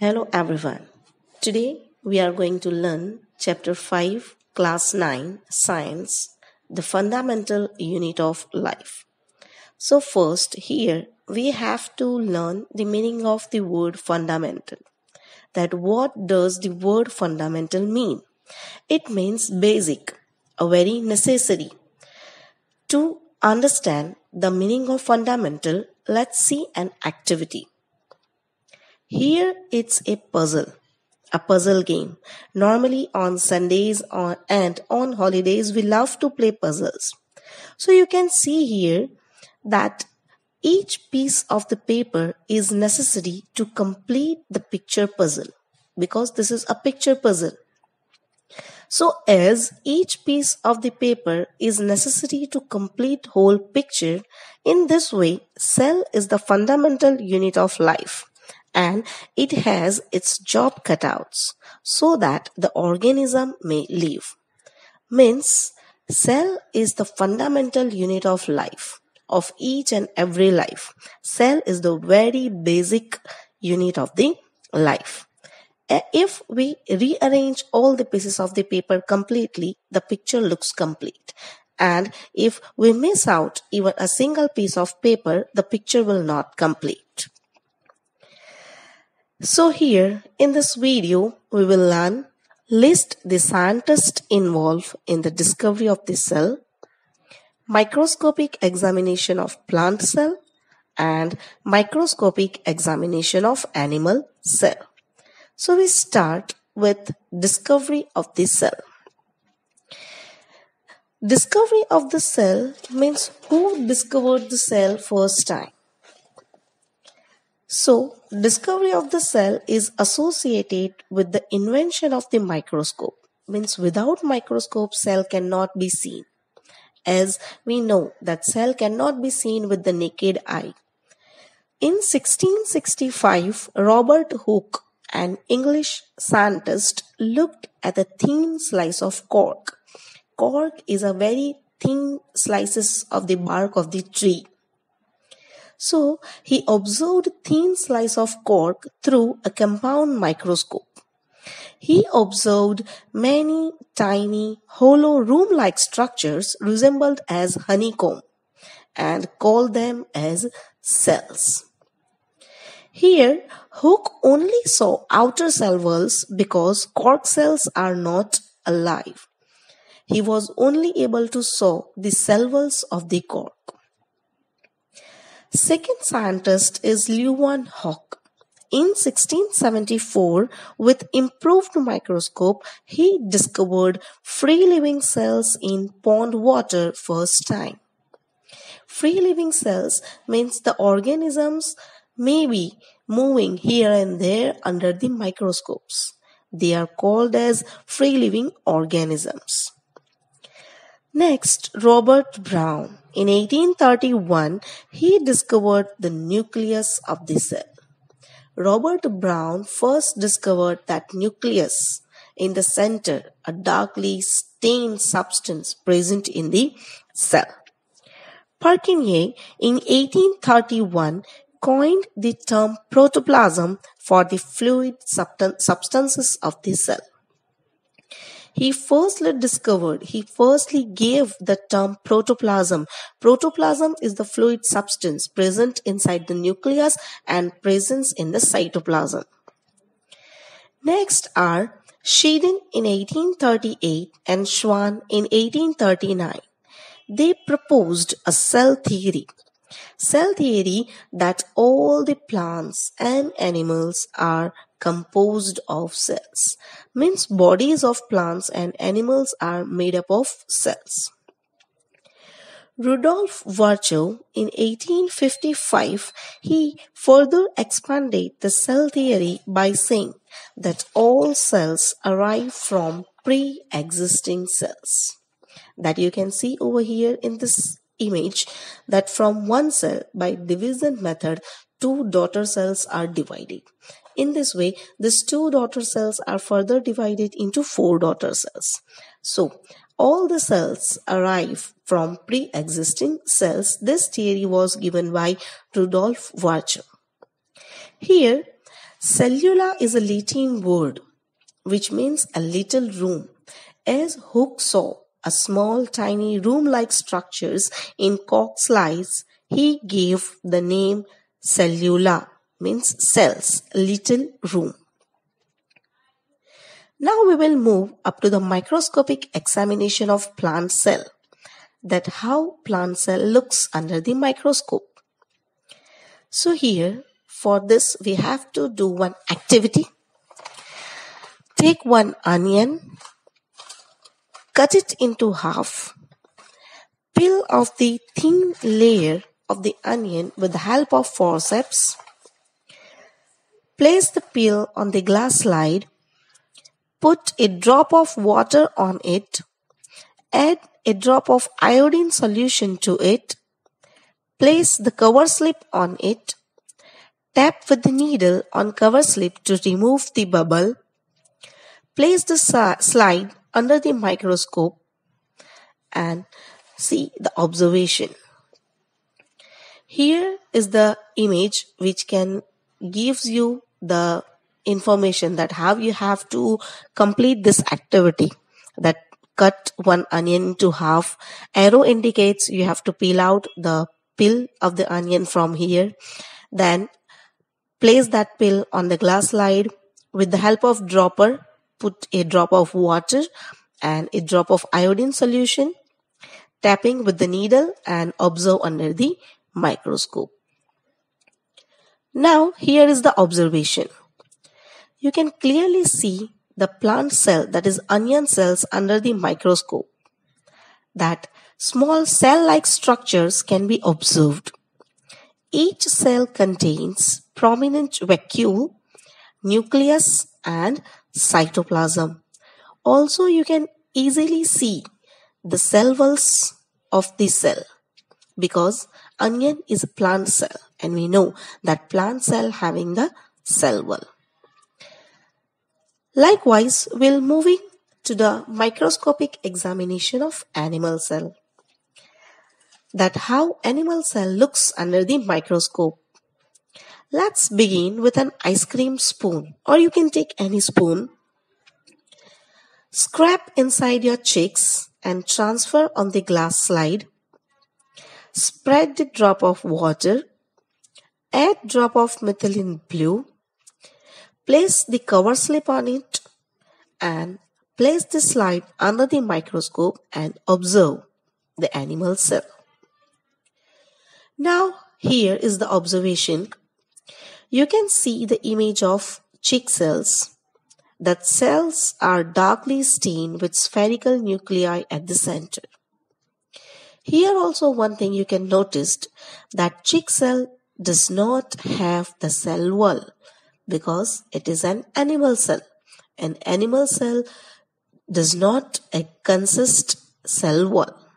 Hello everyone. Today we are going to learn chapter 5 class 9 science the fundamental unit of life. So first here we have to learn the meaning of the word fundamental. That what does the word fundamental mean? It means basic, a very necessary. To understand the meaning of fundamental, let's see an activity. Here it's a puzzle, a puzzle game. Normally on Sundays on, and on holidays we love to play puzzles. So you can see here that each piece of the paper is necessary to complete the picture puzzle because this is a picture puzzle. So as each piece of the paper is necessary to complete whole picture, in this way cell is the fundamental unit of life and it has its job cutouts so that the organism may live. Means cell is the fundamental unit of life of each and every life. Cell is the very basic unit of the life. If we rearrange all the pieces of the paper completely, the picture looks complete. And if we miss out even a single piece of paper, the picture will not complete. So here in this video we will learn list the scientists involved in the discovery of the cell, microscopic examination of plant cell and microscopic examination of animal cell. So we start with discovery of the cell. Discovery of the cell means who discovered the cell first time. So, discovery of the cell is associated with the invention of the microscope. Means without microscope, cell cannot be seen. As we know that cell cannot be seen with the naked eye. In 1665, Robert Hooke, an English scientist, looked at a thin slice of cork. Cork is a very thin slices of the bark of the tree so he observed thin slice of cork through a compound microscope. He observed many tiny hollow room-like structures resembled as honeycomb and called them as cells. Here, Hooke only saw outer cell walls because cork cells are not alive. He was only able to saw the cell walls of the cork. Second scientist is Leeuwenhoek. In 1674, with improved microscope, he discovered free-living cells in pond water first time. Free-living cells means the organisms may be moving here and there under the microscopes. They are called as free-living organisms. Next, Robert Brown. In 1831, he discovered the nucleus of the cell. Robert Brown first discovered that nucleus in the center, a darkly stained substance present in the cell. Purkinje in 1831 coined the term protoplasm for the fluid substances of the cell he firstly discovered, he firstly gave the term protoplasm. Protoplasm is the fluid substance present inside the nucleus and presence in the cytoplasm. Next are Schleiden in 1838 and Schwann in 1839. They proposed a cell theory. Cell theory that all the plants and animals are composed of cells means bodies of plants and animals are made up of cells. Rudolf Virchow in 1855 he further expanded the cell theory by saying that all cells arrive from pre-existing cells that you can see over here in this image that from one cell by division method two daughter cells are divided in this way, these two daughter cells are further divided into four daughter cells. So, all the cells arrive from pre-existing cells. This theory was given by Rudolf Virchow. Here, Cellula is a Latin word which means a little room. As Hooke saw a small tiny room-like structures in cork slice, he gave the name cellula means cells, little room. Now we will move up to the microscopic examination of plant cell that how plant cell looks under the microscope. So here for this we have to do one activity. Take one onion, cut it into half, peel off the thin layer of the onion with the help of forceps, place the peel on the glass slide, put a drop of water on it, add a drop of iodine solution to it, place the cover slip on it, tap with the needle on cover slip to remove the bubble, place the slide under the microscope and see the observation. Here is the image which can gives you the information that how you have to complete this activity that cut one onion into half. Arrow indicates you have to peel out the peel of the onion from here. Then place that peel on the glass slide with the help of dropper. Put a drop of water and a drop of iodine solution. Tapping with the needle and observe under the microscope. Now here is the observation. You can clearly see the plant cell that is onion cells under the microscope. That small cell-like structures can be observed. Each cell contains prominent vacuole, nucleus and cytoplasm. Also you can easily see the cell walls of the cell because onion is a plant cell and we know that plant cell having the cell wall. Likewise, we'll moving to the microscopic examination of animal cell. That how animal cell looks under the microscope. Let's begin with an ice cream spoon or you can take any spoon. Scrape inside your cheeks and transfer on the glass slide. Spread the drop of water. Add drop of methylene blue Place the cover slip on it and place the slide under the microscope and observe the animal cell. Now here is the observation. You can see the image of chick cells. That cells are darkly stained with spherical nuclei at the center. Here also one thing you can notice that chick cell does not have the cell wall because it is an animal cell. An animal cell does not consist cell wall.